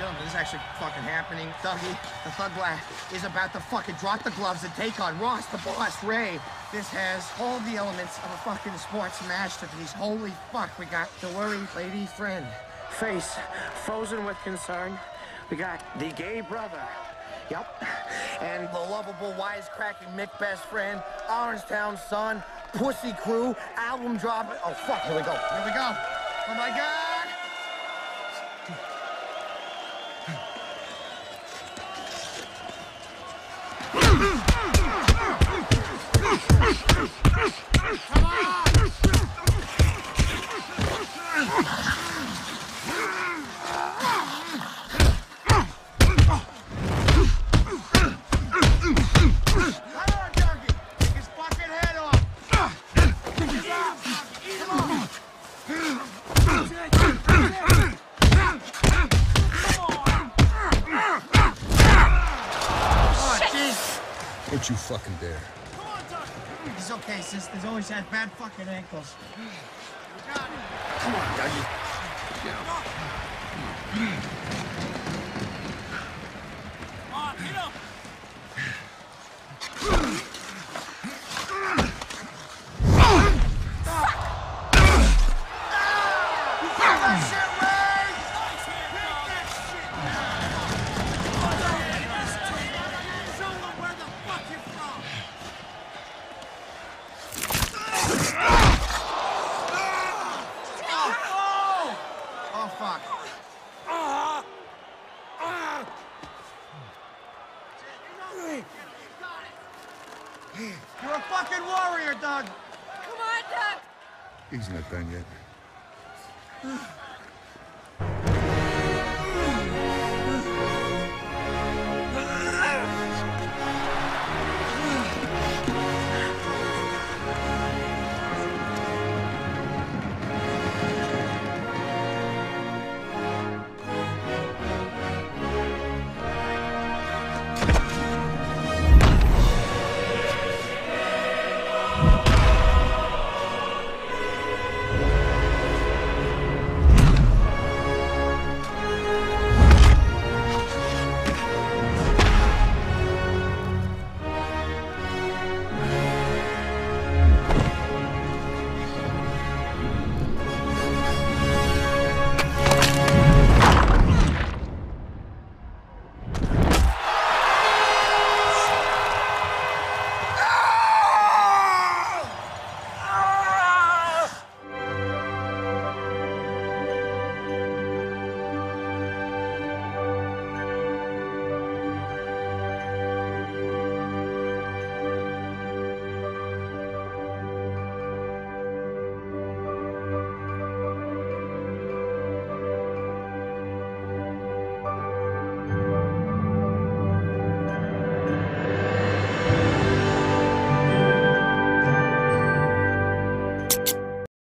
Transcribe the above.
gentlemen, this is actually fucking happening. Dougie, the Thug Life, is about to fucking drop the gloves and take on Ross, the boss, Rhea. This has all the elements of a fucking sports masterpiece. Holy fuck, we got the worried lady friend. Face frozen with concern. We got the gay brother. Yep. And the lovable, wisecracking Mick best friend, Orangetown son, Pussy Crew, album drop. Oh, fuck, here we go. Here we go. Oh my god! Come Don't you fucking dare. Come on, Doc. He's okay, sis. He's always had bad fucking ankles. Come on, Dougie. Oh, fucking warrior, Doug. Come on, Doug. He's not done yet.